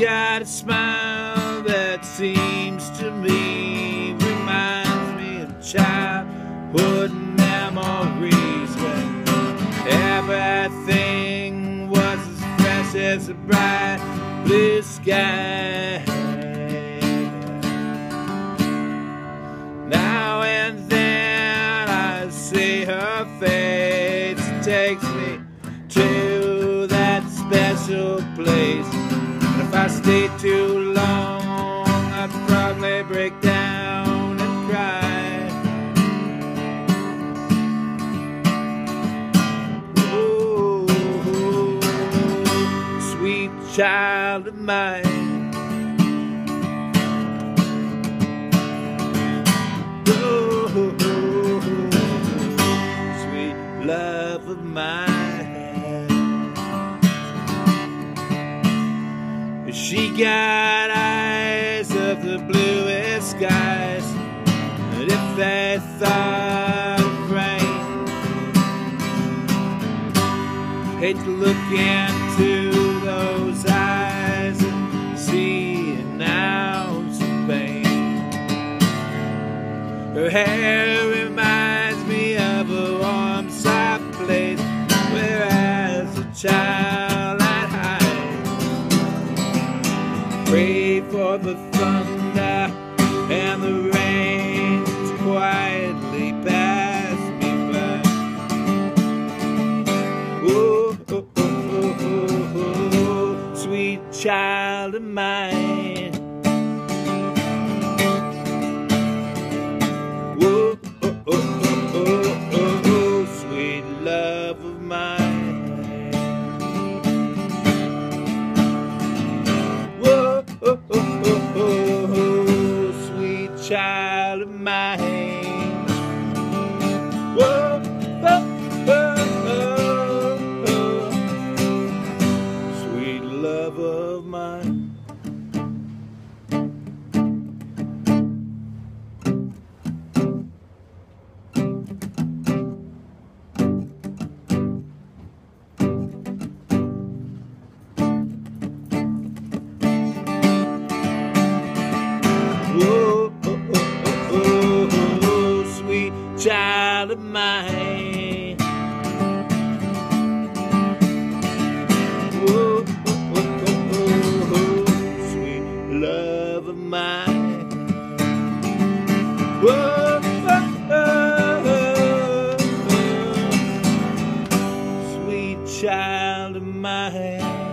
got a smile that seems to me reminds me of childhood memories when everything was as fresh as a bright blue sky. Now and then I see her face, takes me to that special place. Stay too long, I'd probably break down and cry. Oh, sweet child of mine. Oh, sweet love of mine. She got eyes of the bluest skies, and if they thought of rain, hate to look into those eyes and see an ounce of pain. Her hair reminds of oh, oh, oh, oh, oh, oh, sweet love of mine. Oh, oh, oh, oh, oh, sweet child of mine. Mine. Oh, oh, oh, oh, oh, sweet love of mine. Oh, oh, oh, oh, sweet child of mine.